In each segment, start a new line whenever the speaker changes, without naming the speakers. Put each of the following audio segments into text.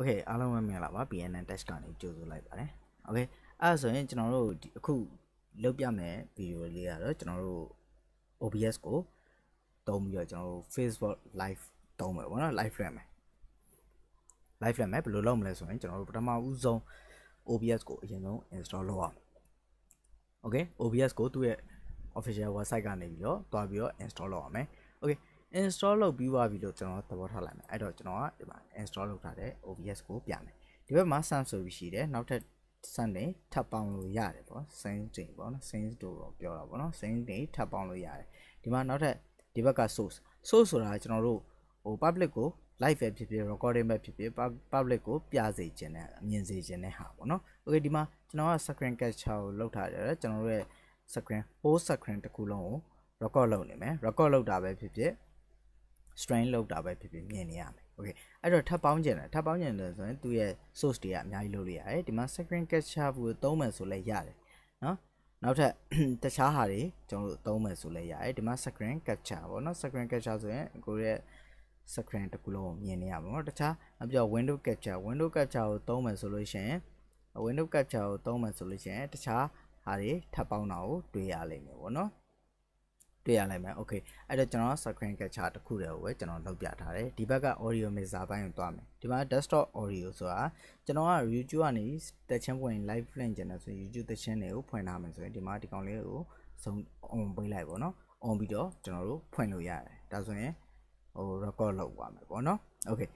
Okay အားလုံးပဲမင်္ဂလာပါ BNN test ကနေကြိုဆိုလိုက်ပါတယ် Okay အဲ့ဒါဆိုရင်ကျွန်တော်တို့ဒီအခုလုပ်ပြမယ်ဗီဒီယိုလေးကတော့ကျွန်တော်တို့ OBS ကိုတုံးပြီးတော့ကျွန်တော်တို့ Facebook live တုံးမယ်ပေါ့နော် live လွှင့်မယ် live လွှင့်မယ်ဘယ်လိုလုပ်မလဲဆိုရင်ကျွန်တော်တို့ပထမဦးဆုံး OBS ကိုအရင်ဆုံး install လုပ်အောင် Okay OBS ကိုသူ့ရဲ့ official website ကနေပြီးတော့တွားပြီးတော့ install လုပ်အောင်မယ် Okay install လုပ်ပြီးသွားပြီလို့ကျွန်တော်သဘောထားလိုက်မယ်အဲ့တော့ကျွန်တော်ကဒီမှာ install လုပ်ထားတဲ့ OBS ကိုပြမယ်ဒီဘက်မှာ send ဆိုပြီးရှိတယ်နောက်ထပ် send တွေထပ်ပေါင်းလို့ရတယ်ပေါ့ send ချိန်ပေါ့နော် send တို့တော့ပြောတာပေါ့နော် send တွေထပ်ပေါင်းလို့ရတယ်ဒီမှာနောက်ထပ်ဒီဘက်က source source ဆိုတာကျွန်တော်တို့ဟို public ကို live ပဲဖြစ်ဖြစ် recording ပဲဖြစ်ဖြစ် public ကိုပြစေခြင်းနဲ့မြင်စေခြင်းနဲ့ဟာပေါ့နော် okay ဒီမှာကျွန်တော်က screen capture ကိုလုပ်ထားတယ်ကျွန်တော်တို့ရဲ့ screen whole screen တစ်ခုလုံးကို record လုပ်နေမယ် record လုပ်တာပဲဖြစ်ဖြစ် strain လောက်တာပဲဖြစ်ဖြစ်မြင်နေရမယ် okay အဲ့တော့ထပ်ပေါင်းကျင်တယ်ထပ်ပေါင်းကျင်တယ်ဆိုရင်သူ့ရဲ့ source တွေကအများကြီးလုပ်လို့ရတယ်ဒီမှာ screen capture ဘူးသုံးမယ်ဆိုလဲရတယ်နော်နောက်ထပ်တခြားဟာတွေကျွန်တော်တို့သုံးမယ်ဆိုလဲရတယ်ဒီမှာ screen capture ပေါ့နော် screen capture ဆိုရင်ကိုရဲ့ screen တစ်ခုလုံးကိုမြင်နေရမှာပေါ့တခြားအပြော window capture window capture ကိုသုံးမယ်ဆိုလို့ရှိရင် window capture ကိုသုံးမယ်ဆိုလို့ရှိရင်တခြားဟာတွေထပ်ပေါင်းတာကိုတွေ့ရလိမ့်မယ်ပေါ့နော် တွေ့ရနိုင်မယ် okay အဲ့တော့ကျွန်တော် screen capture တစ်ခုတည်းကိုပဲကျွန်တော်လုပ်ပြထားတယ်ဒီဘက်က audio mixer ဘိုင်းကိုတွားမယ်ဒီမှာ desktop audio ဆိုတာကျွန်တော်က YouTube ကနေတက်ချင်းပွင့် live လွှင့်ကျင်တယ်ဆိုရင် YouTube တက်ချင်းတွေကိုဖွင့်ထားမယ်ဆိုရင်ဒီမှာဒီကောင်လေးကိုစုံ on ပေးလိုက်ပေါ့နော် on ပြီးတော့ကျွန်တော်တို့ဖွင့်လို့ရတယ်ဒါဆိုရင်ဟို record လုပ်သွားမယ်ပေါ့နော် okay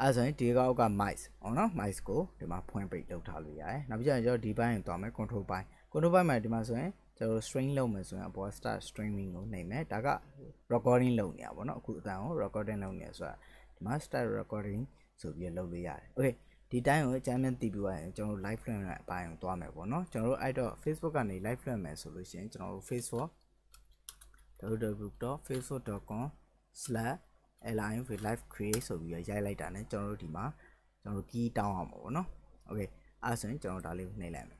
အဲဆိုရင်ဒီကောက်က mic ဟောနော် mic ကိုဒီမှာဖွင့်ပိတ်လုပ်ထားလို့ရတယ်နောက်ပြီးကျရင်ကျွန်တော်ဒီဘိုင်းကိုတွားမယ် control ဘိုင်း control ဘိုင်းမှာဒီမှာဆိုရင် ကျွန်တော် string လုပ်မယ်ဆိုရင်အပေါ် start streaming ကိုနှိပ်မယ်ဒါက recording လုပ်နေရပါတော့အခုအတန်ကို recording လုပ်နေရဆိုတာဒီမှာ start recording ဆိုပြီးလုပ်လို့ရတယ် okay ဒီတိုင်းကိုအကြမ်းမျက်သိပြီးသွားရင်ကျွန်တော် live လွှင့်ရအပိုင်းကိုသွားမယ်ပေါ့နော်ကျွန်တော်တို့အဲ့တော့ Facebook ကနေ live လွှင့်မယ်ဆိုလို့ရှိရင်ကျွန်တော်တို့ Facebook www.facebook.com/live live create ဆိုပြီးရိုက်လိုက်တာ ਨੇ ကျွန်တော်တို့ဒီမှာကျွန်တော်တို့ key တောင်းအောင်ပါပေါ့နော် okay အဲ့ဆိုရင်ကျွန်တော်ဒါလေးကိုနှိပ်လိုက်မယ်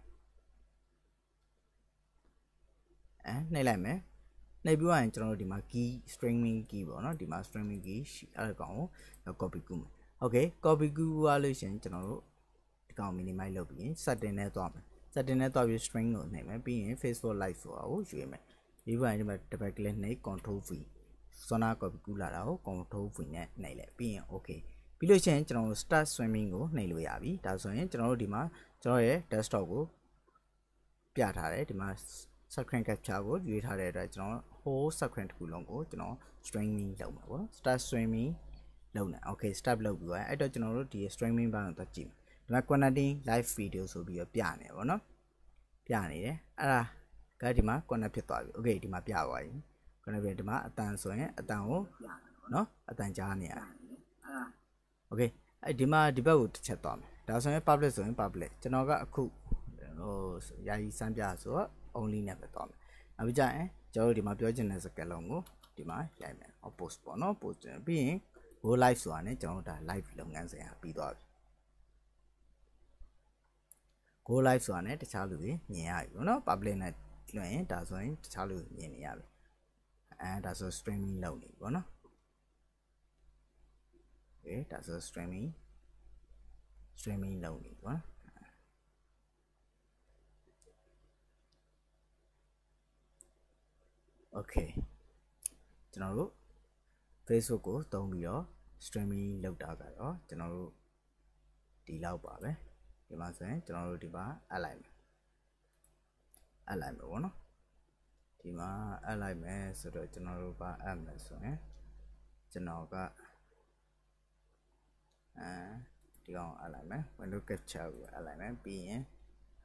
အဲနှိပ်လိုက်မယ်နှိပ်ပြီးရင်ကျွန်တော်တို့ဒီမှာ key streaming key ပေါ့နော်ဒီမှာ streaming key ရှိအဲ့ဒါကောင်ကို copy ကူးမယ် okay copy ကူးရလို့ရှင်ကျွန်တော်တို့ဒီကောင် minimize လုပ်ပြီးရင် setting နဲ့သွားမယ် setting နဲ့သွားပြီး string ကိုနှိပ်မယ်ပြီးရင် facebook live ဆိုတာကိုရွေးမယ်ဒီဘက်ဒီမှာ double click နှိပ် control v စောနာ copy ကူးလာတာကို control v နဲ့နှိပ်လိုက်ပြီးရင် okay ပြီးလို့ရှိရင်ကျွန်တော်တို့ start swimming ကိုနှိပ်လို့ရပြီဒါဆိုရင်ကျွန်တော်တို့ဒီမှာကျွန်တော်ရဲ့ desktop ကိုပြထားတယ်ဒီမှာ screen capture ကိုရွေးထားတဲ့အတွက်ကျွန်တော် whole screen တစ်ခုလုံးကိုကျွန်တော် streaming လုပ်မှာပေါ့နော် start streaming လုပ်နေ okay start လုပ်ပြီးသွားအဲ့တော့ကျွန်တော်တို့ဒီ streaming ဘက်ကိုသွားကြည့်ဒီမှာ connecting live video ဆိုပြီးတော့ပြနေပေါ့နော်ပြနေတယ်အဲ့ဒါကဒီမှာ connect ဖြစ်သွားပြီ okay ဒီမှာပြသွားပြီ connect ဖြစ်ဒီမှာအတန်ဆိုရင်အတန်ကိုနော်အတန်ကြားနေရတယ် okay အဲ့ဒီမှာဒီဘက်ကိုတစ်ချက်သွားမယ်ဒါဆိုရင် public ဆိုရင် public ကျွန်တော်ကအခုဟိုယာယီစမ်းပြဆိုတော့ only နဲ့ပဲသွားမယ်နောက်ပြီးကြရင်ကျွန်တော်တို့ဒီမှာပြောချင်တဲ့စကားလုံးကိုဒီမှာရိုက်မယ် post ပေါ့နော် post ပြီးရင် go live ဆိုတာ ਨੇ ကျွန်တော်တို့ဒါ live လုပ်ငန်းစဉ်ဟာပြီးသွားပြီ go live ဆိုတာ ਨੇ တခြားလူတွေမြင်ရပြီပေါ့နော် public နဲ့လွှင့်ရင်ဒါဆိုရင်တခြားလူမြင်နေရပြီအဲဒါဆို streaming လုပ်နေပြီပေါ့နော် okay ဒါဆို streaming streaming လုပ်နေပေါ့နော် okay ကျွန်တော်တို့ Facebook ကိုတုံးပြီးတော့ streaming လုပ်တာကတော့ကျွန်တော်တို့ဒီလောက်ပါပဲဒီမှာဆိုရင်ကျွန်တော်တို့ဒီမှာအပ်လိုက်မယ်အပ်လိုက်မယ်ပေါ့နော်ဒီမှာအပ်လိုက်မယ်ဆိုတော့ကျွန်တော်တို့ကအပ်မယ်ဆိုရင်ကျွန်တော်ကအဲဒီကောင်အပ်လိုက်မယ် window capture ကိုအပ်လိုက်မယ်ပြီးရင်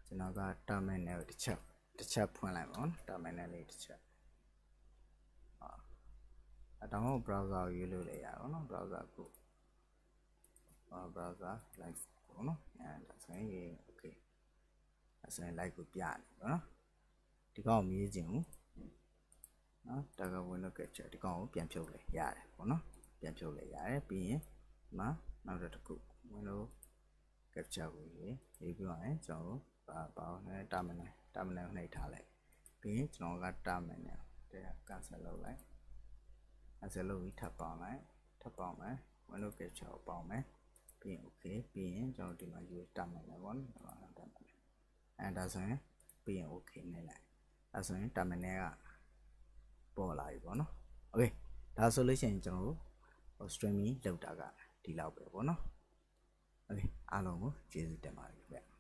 ကျွန်တော်က terminal တစ်ချက်တစ်ချက်ဖွင့်လိုက်ပါတော့ terminal လေးတစ်ချက် အတောင်ကို browser ကိုရွေးလို့လည်းရပါတော့ browser ကိုအာ browser live ပေါ့နော်အဲဒါဆိုရင် okay အဲဆိုရင် live ကိုပြနေပါနော်ဒီကောင်ကိုမြည်ခြင်းဘူးနော်တာက window capture ဒီကောင်ကိုပြန်ဖြုတ်လဲရတယ်ပေါ့နော်ပြန်ဖြုတ်လဲရတယ်ပြီးရင်ဒီမှာနောက်တစ်ခု window capture ကိုရေးရေးပြီးတော့ရင်ကျွန်တော်ပါပါနဲ့ terminal terminal နှိပ်ထားလိုက်ပြီးရင်ကျွန်တော်က terminal တဲ့ cancel လုပ်လိုက် cancel လုပ်ပြီးထပ်ပေါင်းလိုက်ထပ်ပေါင်းမယ် window capture ကိုပေါင်းမယ်ပြီးရင် okay ပြီးရင်ကျွန်တော်ဒီမှာ use terminal ပေါ့နော် terminal အဲဒါဆိုရင်ပြီးရင် okay နဲ့လိုက်အဲဆိုရင် terminal ကပေါ်လာပြီပေါ့နော် okay ဒါဆိုလို့ရှိရင်ကျွန်တော်တို့ streaming လောက်တာကဒီလောက်ပဲပေါ့နော် okay အားလုံးကိုကျေးဇူးတင်ပါတယ်ခင်ဗျ